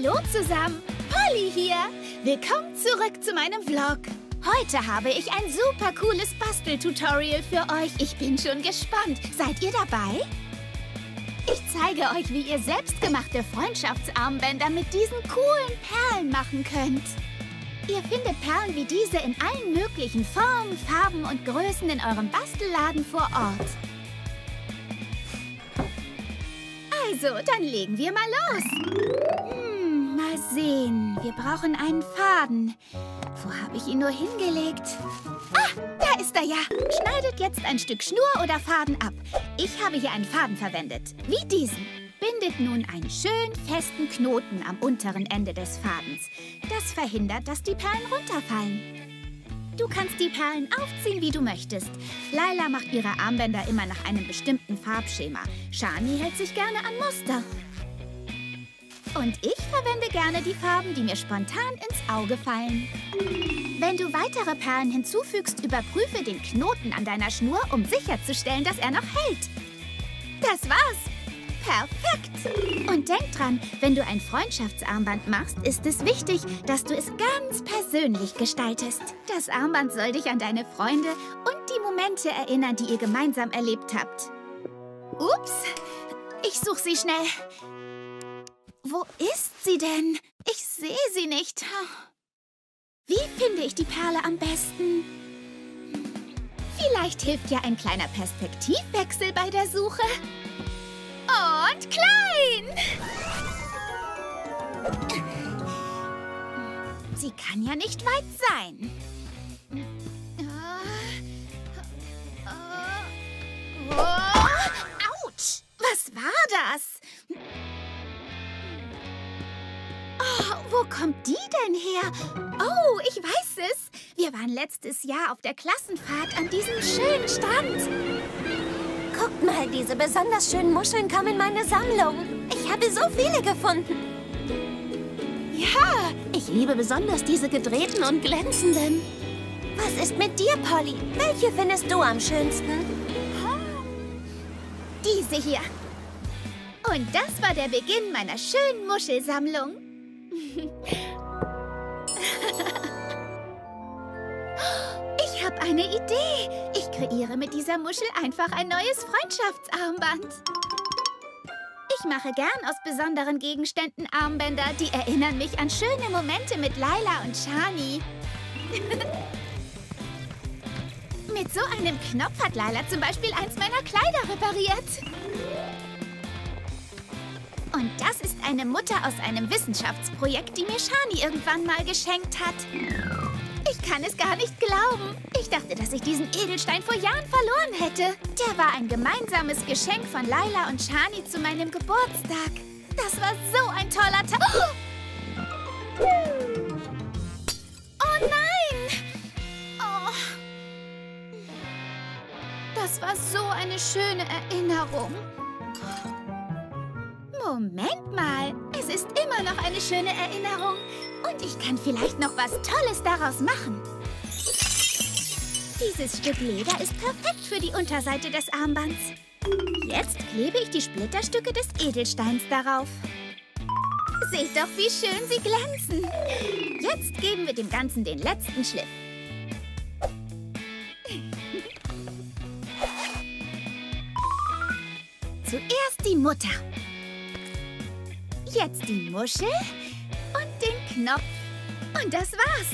Hallo zusammen, Polly hier. Willkommen zurück zu meinem Vlog. Heute habe ich ein super cooles Basteltutorial für euch. Ich bin schon gespannt. Seid ihr dabei? Ich zeige euch, wie ihr selbstgemachte Freundschaftsarmbänder mit diesen coolen Perlen machen könnt. Ihr findet Perlen wie diese in allen möglichen Formen, Farben und Größen in eurem Bastelladen vor Ort. Also, dann legen wir mal los. Hm, mal sehen. Wir brauchen einen Faden. Wo habe ich ihn nur hingelegt? Ah, da ist er ja. Schneidet jetzt ein Stück Schnur oder Faden ab. Ich habe hier einen Faden verwendet, wie diesen. Bindet nun einen schön festen Knoten am unteren Ende des Fadens. Das verhindert, dass die Perlen runterfallen. Du kannst die Perlen aufziehen, wie du möchtest. Laila macht ihre Armbänder immer nach einem bestimmten Farbschema. Shani hält sich gerne an Muster. Und ich verwende gerne die Farben, die mir spontan ins Auge fallen. Wenn du weitere Perlen hinzufügst, überprüfe den Knoten an deiner Schnur, um sicherzustellen, dass er noch hält. Das war's. Perfekt! Und denk dran, wenn du ein Freundschaftsarmband machst, ist es wichtig, dass du es ganz persönlich gestaltest. Das Armband soll dich an deine Freunde und die Momente erinnern, die ihr gemeinsam erlebt habt. Ups, ich suche sie schnell. Wo ist sie denn? Ich sehe sie nicht. Wie finde ich die Perle am besten? Vielleicht hilft ja ein kleiner Perspektivwechsel bei der Suche. Und klein! Sie kann ja nicht weit sein. Autsch! Was war das? Wo kommt die denn her? Oh, ich weiß es. Wir waren letztes Jahr auf der Klassenfahrt an diesem schönen Strand. Guckt mal, diese besonders schönen Muscheln kamen in meine Sammlung. Ich habe so viele gefunden. Ja, ich liebe besonders diese gedrehten und glänzenden. Was ist mit dir, Polly? Welche findest du am schönsten? Diese hier. Und das war der Beginn meiner schönen Muschelsammlung. Ich habe eine Idee. Ich kreiere mit dieser Muschel einfach ein neues Freundschaftsarmband. Ich mache gern aus besonderen Gegenständen Armbänder, die erinnern mich an schöne Momente mit Laila und Shani. mit so einem Knopf hat Laila zum Beispiel eins meiner Kleider repariert. Und das ist eine Mutter aus einem Wissenschaftsprojekt, die mir Shani irgendwann mal geschenkt hat. Ich kann es gar nicht glauben. Ich dachte, dass ich diesen Edelstein vor Jahren verloren hätte. Der war ein gemeinsames Geschenk von Laila und Shani zu meinem Geburtstag. Das war so ein toller Tag. Oh! oh nein! Oh. Das war so eine schöne Erinnerung. Moment mal, es ist immer noch eine schöne Erinnerung. Und ich kann vielleicht noch was Tolles daraus machen. Dieses Stück Leder ist perfekt für die Unterseite des Armbands. Jetzt klebe ich die Splitterstücke des Edelsteins darauf. Seht doch, wie schön sie glänzen. Jetzt geben wir dem Ganzen den letzten Schliff. Zuerst die Mutter. Jetzt die Muschel und den Knopf. Und das war's.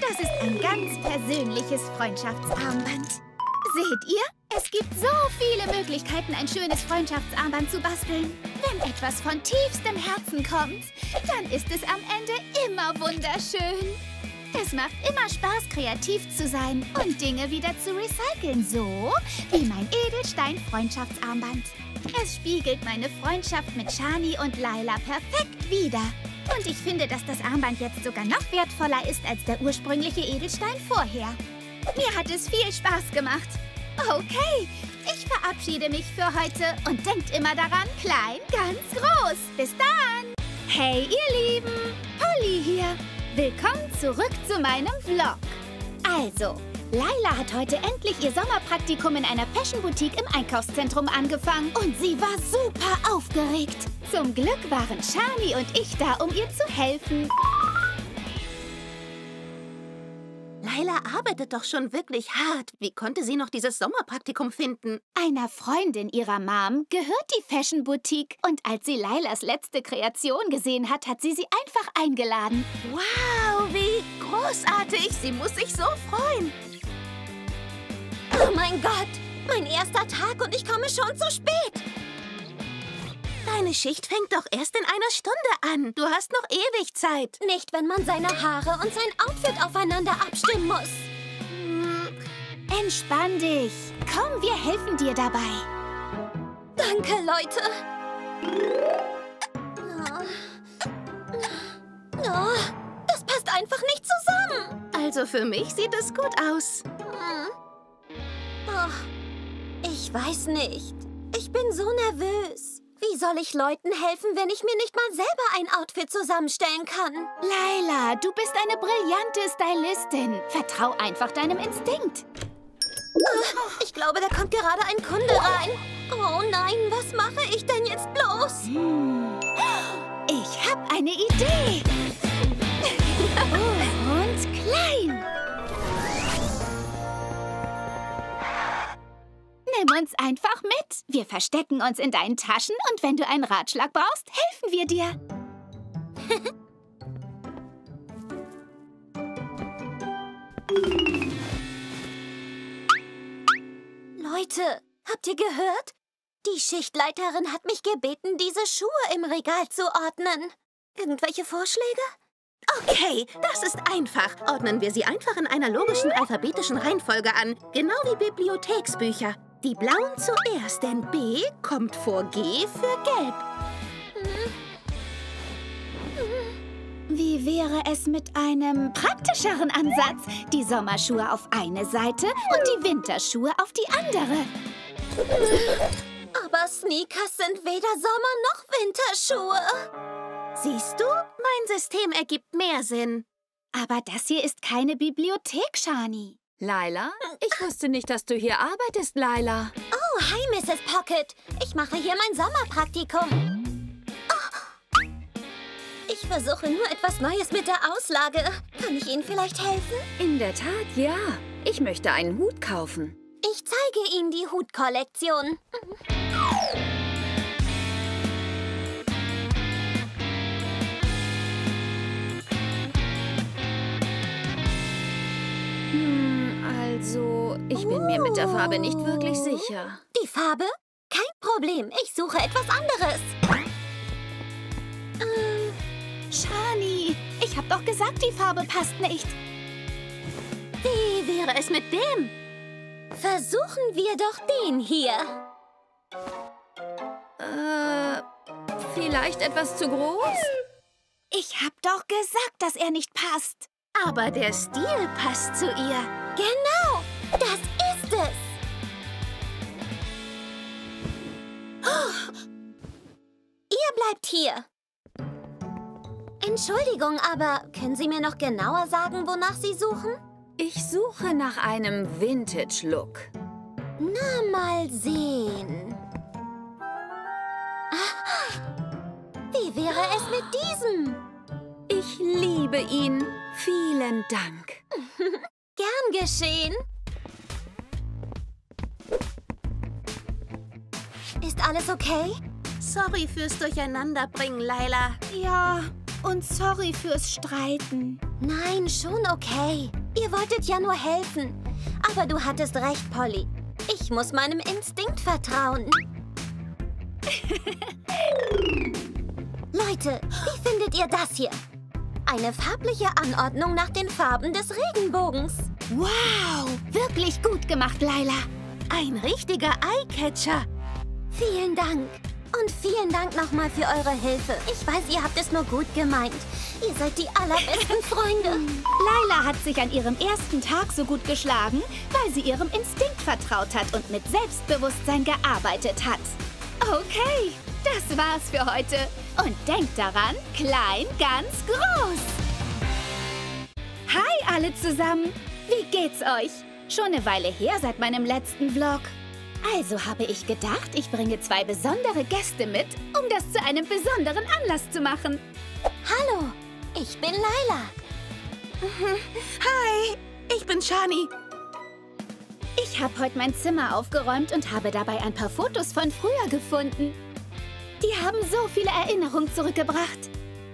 Das ist ein ganz persönliches Freundschaftsarmband. Seht ihr? Es gibt so viele Möglichkeiten, ein schönes Freundschaftsarmband zu basteln. Wenn etwas von tiefstem Herzen kommt, dann ist es am Ende immer wunderschön. Es macht immer Spaß, kreativ zu sein und Dinge wieder zu recyceln, so wie mein Edelstein-Freundschaftsarmband. Es spiegelt meine Freundschaft mit Shani und Laila perfekt wider. Und ich finde, dass das Armband jetzt sogar noch wertvoller ist als der ursprüngliche Edelstein vorher. Mir hat es viel Spaß gemacht. Okay, ich verabschiede mich für heute und denkt immer daran, klein, ganz groß. Bis dann! Hey, ihr Lieben! Polly hier. Willkommen zurück zu meinem Vlog. Also, Laila hat heute endlich ihr Sommerpraktikum in einer Fashion-Boutique im Einkaufszentrum angefangen. Und sie war super aufgeregt. Zum Glück waren Shani und ich da, um ihr zu helfen. Laila arbeitet doch schon wirklich hart. Wie konnte sie noch dieses Sommerpraktikum finden? Einer Freundin ihrer Mom gehört die Fashion Boutique. Und als sie Lailas letzte Kreation gesehen hat, hat sie sie einfach eingeladen. Wow, wie großartig. Sie muss sich so freuen. Oh mein Gott, mein erster Tag und ich komme schon zu spät. Deine Schicht fängt doch erst in einer Stunde an. Du hast noch ewig Zeit. Nicht, wenn man seine Haare und sein Outfit aufeinander abstimmen muss. Hm, entspann dich. Komm, wir helfen dir dabei. Danke, Leute. Oh, das passt einfach nicht zusammen. Also für mich sieht es gut aus. Oh, ich weiß nicht. Ich bin so nervös. Wie soll ich Leuten helfen, wenn ich mir nicht mal selber ein Outfit zusammenstellen kann? Laila, du bist eine brillante Stylistin. Vertrau einfach deinem Instinkt. Oh, ich glaube, da kommt gerade ein Kunde rein. Oh nein, was mache ich denn jetzt bloß? Hm. Ich habe eine Idee. oh, und klein. Nimm uns einfach mit. Wir verstecken uns in deinen Taschen und wenn du einen Ratschlag brauchst, helfen wir dir. Leute, habt ihr gehört? Die Schichtleiterin hat mich gebeten, diese Schuhe im Regal zu ordnen. Irgendwelche Vorschläge? Okay, das ist einfach. Ordnen wir sie einfach in einer logischen alphabetischen Reihenfolge an. Genau wie Bibliotheksbücher. Die blauen zuerst, denn B kommt vor G für gelb. Wie wäre es mit einem praktischeren Ansatz? Die Sommerschuhe auf eine Seite und die Winterschuhe auf die andere. Aber Sneakers sind weder Sommer- noch Winterschuhe. Siehst du? Mein System ergibt mehr Sinn. Aber das hier ist keine Bibliothek, Shani. Laila? Ich wusste nicht, dass du hier arbeitest, Laila. Oh, hi, Mrs. Pocket. Ich mache hier mein Sommerpraktikum. Oh. Ich versuche nur etwas Neues mit der Auslage. Kann ich Ihnen vielleicht helfen? In der Tat, ja. Ich möchte einen Hut kaufen. Ich zeige Ihnen die Hutkollektion. Ich bin mir mit der Farbe nicht wirklich sicher. Die Farbe? Kein Problem, ich suche etwas anderes. Ähm, Shani, ich hab doch gesagt, die Farbe passt nicht. Wie wäre es mit dem? Versuchen wir doch den hier. Äh, vielleicht etwas zu groß? Ich hab doch gesagt, dass er nicht passt. Aber der Stil passt zu ihr. Genau, das ist es. Oh. Ihr bleibt hier. Entschuldigung, aber können Sie mir noch genauer sagen, wonach Sie suchen? Ich suche nach einem Vintage-Look. Na, mal sehen. Wie wäre es mit diesem? Ich liebe ihn. Vielen Dank. Gern geschehen. Ist alles okay? Sorry fürs Durcheinanderbringen, Laila. Ja, und sorry fürs Streiten. Nein, schon okay. Ihr wolltet ja nur helfen. Aber du hattest recht, Polly. Ich muss meinem Instinkt vertrauen. Leute, wie findet ihr das hier? Eine farbliche Anordnung nach den Farben des Regenbogens. Wow, wirklich gut gemacht, Laila. Ein richtiger Eyecatcher. Vielen Dank. Und vielen Dank nochmal für eure Hilfe. Ich weiß, ihr habt es nur gut gemeint. Ihr seid die allerbesten Freunde. Laila hat sich an ihrem ersten Tag so gut geschlagen, weil sie ihrem Instinkt vertraut hat und mit Selbstbewusstsein gearbeitet hat. Okay, das war's für heute. Und denkt daran, klein, ganz groß. Hi alle zusammen. Wie geht's euch? Schon eine Weile her seit meinem letzten Vlog. Also habe ich gedacht, ich bringe zwei besondere Gäste mit, um das zu einem besonderen Anlass zu machen. Hallo, ich bin Laila. Hi, ich bin Shani. Ich habe heute mein Zimmer aufgeräumt und habe dabei ein paar Fotos von früher gefunden. Die haben so viele Erinnerungen zurückgebracht.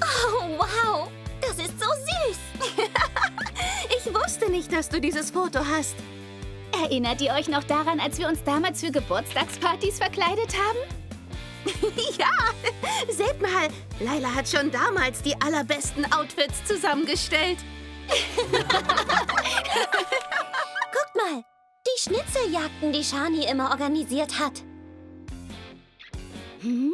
Oh, wow, das ist so süß. Ich wusste nicht, dass du dieses Foto hast. Erinnert ihr euch noch daran, als wir uns damals für Geburtstagspartys verkleidet haben? ja, seht mal, Laila hat schon damals die allerbesten Outfits zusammengestellt. Guckt mal, die Schnitzeljagden, die Shani immer organisiert hat.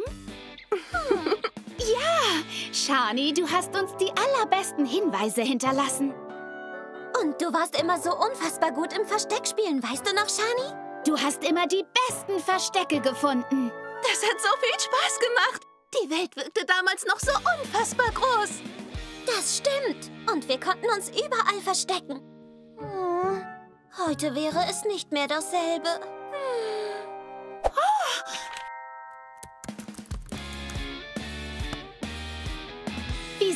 Ja, Shani, du hast uns die allerbesten Hinweise hinterlassen. Und du warst immer so unfassbar gut im Versteckspielen, weißt du noch, Shani? Du hast immer die besten Verstecke gefunden. Das hat so viel Spaß gemacht. Die Welt wirkte damals noch so unfassbar groß. Das stimmt. Und wir konnten uns überall verstecken. Hm, Heute wäre es nicht mehr dasselbe.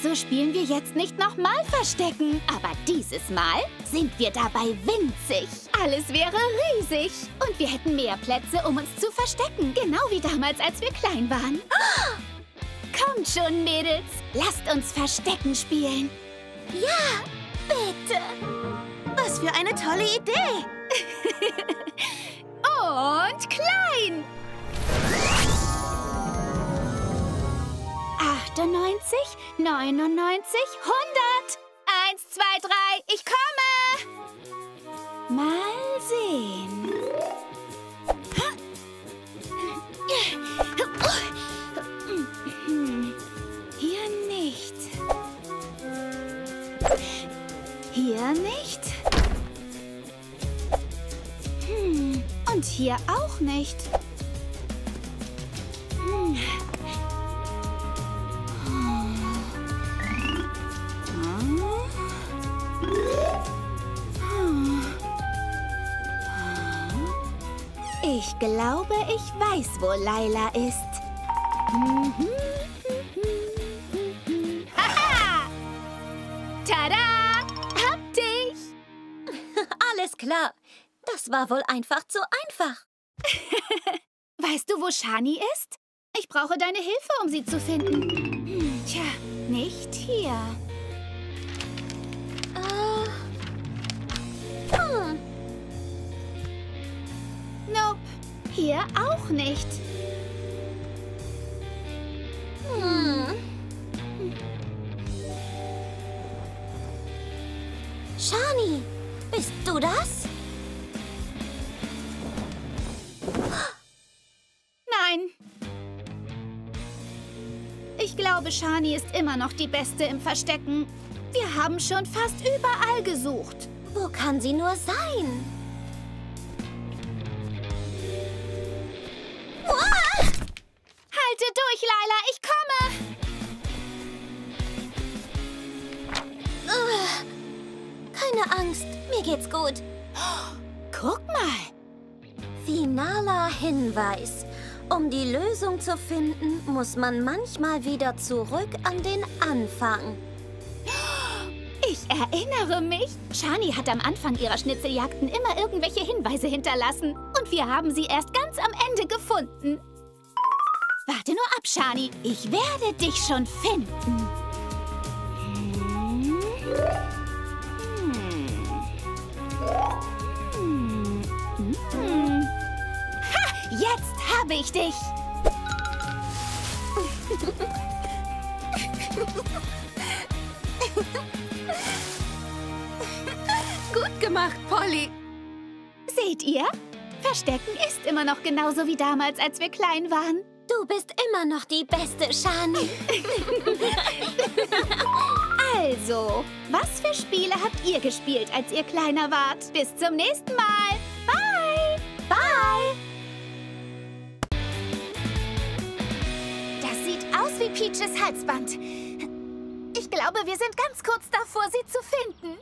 Wieso spielen wir jetzt nicht nochmal Verstecken? Aber dieses Mal sind wir dabei winzig. Alles wäre riesig. Und wir hätten mehr Plätze, um uns zu verstecken. Genau wie damals, als wir klein waren. Kommt schon, Mädels. Lasst uns Verstecken spielen. Ja, bitte. Was für eine tolle Idee. Und klein. 98, 99, 100. Eins, zwei, drei, ich komme. Mal sehen. Hier nicht. Hier nicht. Hm, und hier auch nicht. Glaube, ich weiß, wo Laila ist. Haha! Tada! Hab dich! Alles klar. Das war wohl einfach zu einfach. Weißt du, wo Shani ist? Ich brauche deine Hilfe, um sie zu finden. Hm, tja, nicht hier. Äh. Hm. Nope, hier auch nicht. Hm. Shani, bist du das? Nein. Ich glaube, Shani ist immer noch die Beste im Verstecken. Wir haben schon fast überall gesucht. Wo kann sie nur sein? Mir geht's gut. Guck mal. Finaler Hinweis. Um die Lösung zu finden, muss man manchmal wieder zurück an den Anfang. Ich erinnere mich. Shani hat am Anfang ihrer Schnitzeljagden immer irgendwelche Hinweise hinterlassen. Und wir haben sie erst ganz am Ende gefunden. Warte nur ab, Shani. Ich werde dich schon finden. Jetzt habe ich dich. Gut gemacht, Polly. Seht ihr? Verstecken ist immer noch genauso wie damals, als wir klein waren. Du bist immer noch die beste, Shani. Also, was für Spiele habt ihr gespielt, als ihr kleiner wart? Bis zum nächsten Mal. Bye. Bye. aus wie Peaches Halsband. Ich glaube, wir sind ganz kurz davor, sie zu finden.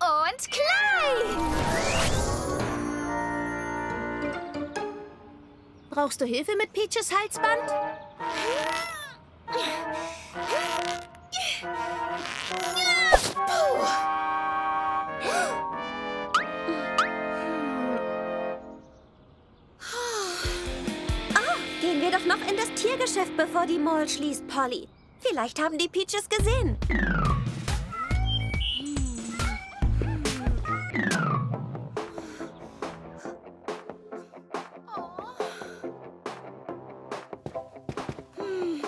Und klein! Brauchst du Hilfe mit Peaches Halsband? Ja. Das Tiergeschäft, bevor die Mall schließt, Polly. Vielleicht haben die Peaches gesehen.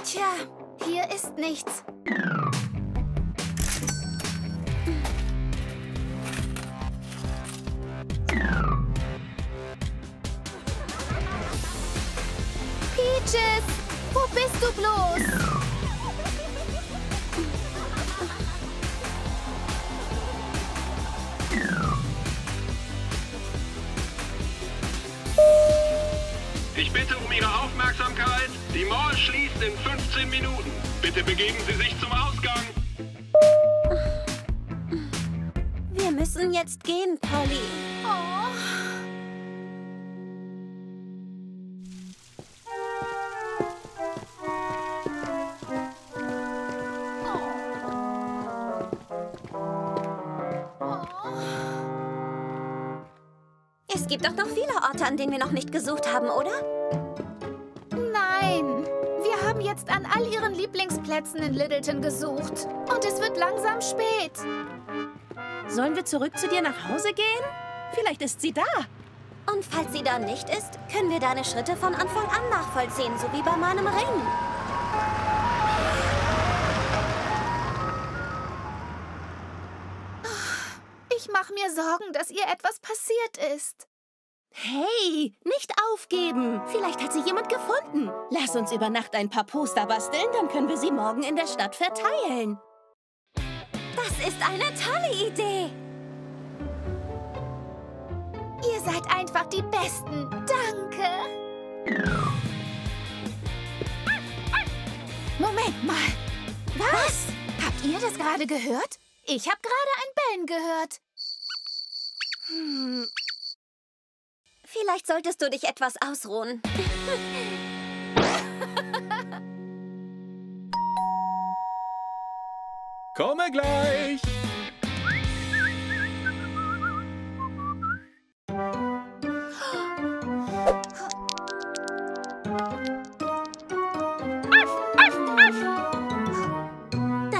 Tja, hier ist nichts. Peaches, wo bist du bloß? Ich bitte um Ihre Aufmerksamkeit. Die Mall schließt in 15 Minuten. Bitte begeben Sie sich zum Ausgang. Wir müssen jetzt gehen, Polly. Oh. Es gibt doch noch viele Orte, an denen wir noch nicht gesucht haben, oder? Nein, wir haben jetzt an all ihren Lieblingsplätzen in Littleton gesucht. Und es wird langsam spät. Sollen wir zurück zu dir nach Hause gehen? Vielleicht ist sie da. Und falls sie da nicht ist, können wir deine Schritte von Anfang an nachvollziehen, so wie bei meinem Ring. Ich mache mir Sorgen, dass ihr etwas passiert ist. Hey, nicht aufgeben. Vielleicht hat sie jemand gefunden. Lass uns über Nacht ein paar Poster basteln, dann können wir sie morgen in der Stadt verteilen. Das ist eine tolle Idee. Ihr seid einfach die Besten. Danke. Moment mal. Was? Habt ihr das gerade gehört? Ich habe gerade ein Bellen gehört. Hm, Vielleicht solltest du dich etwas ausruhen. Komme gleich!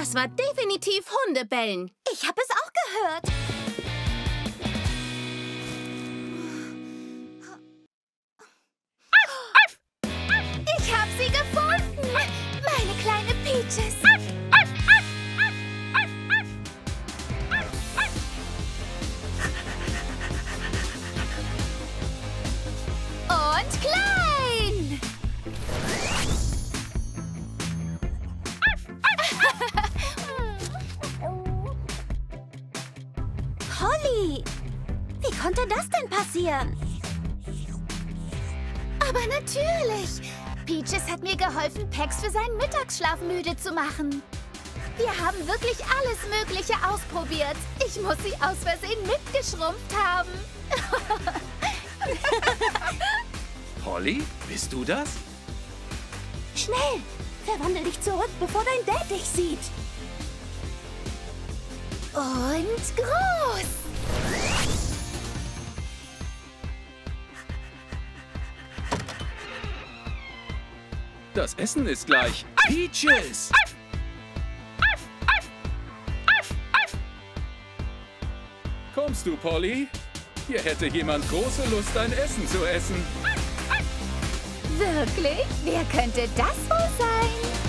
das war definitiv Hundebellen. Passieren? Aber natürlich. Peaches hat mir geholfen, Pax für seinen Mittagsschlaf müde zu machen. Wir haben wirklich alles Mögliche ausprobiert. Ich muss sie aus Versehen mitgeschrumpft haben. Polly, bist du das? Schnell, verwandel dich zurück, bevor dein Dad dich sieht. Und groß. Das Essen ist gleich. Peaches! Kommst du, Polly? Hier hätte jemand große Lust, dein Essen zu essen. Wirklich? Wer könnte das wohl sein?